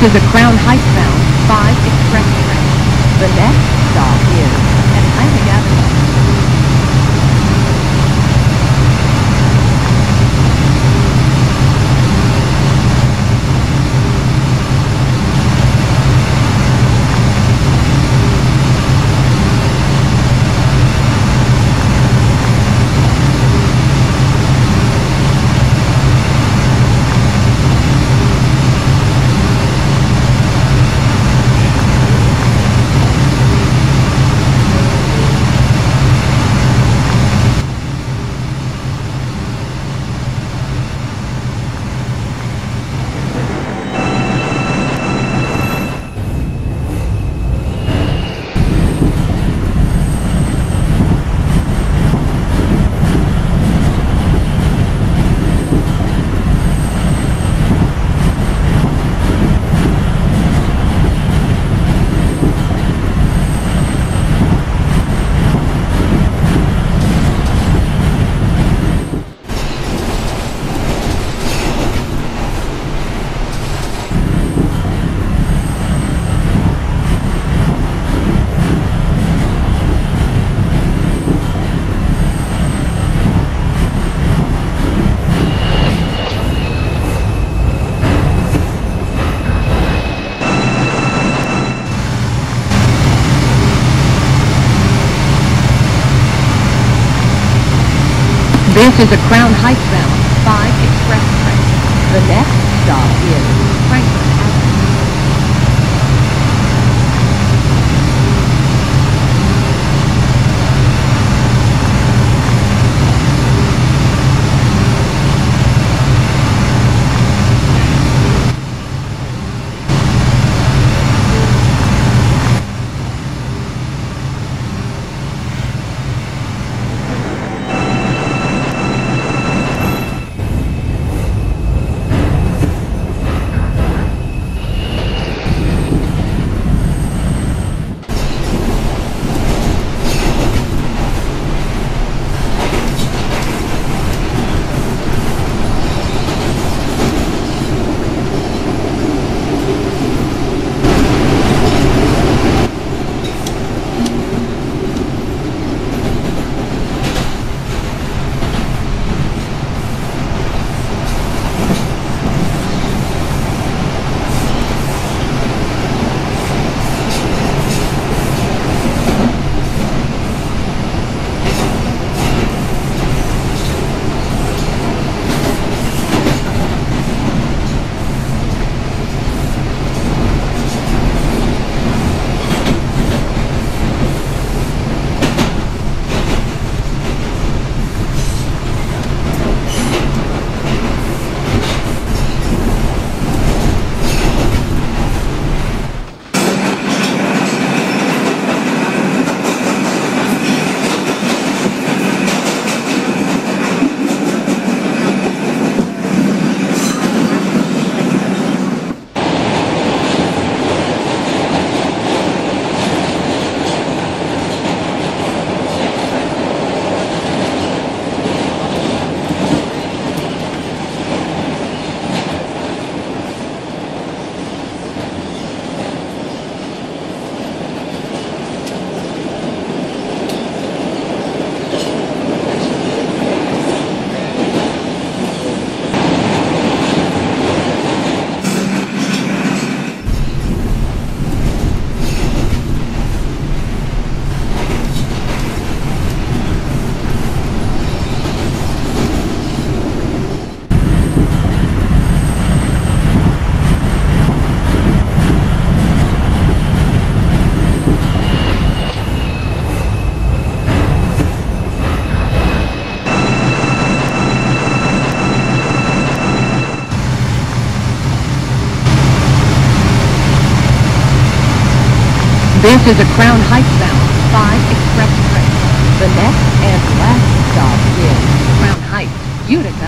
This is a Crown Heights bound 5 express train. The next stop is Atlantic Avenue. This is a Crown Heights bound 5 express train. The next stop is This is a Crown Heights bound 5 express train. The next and last stop is Crown Heights, Utica.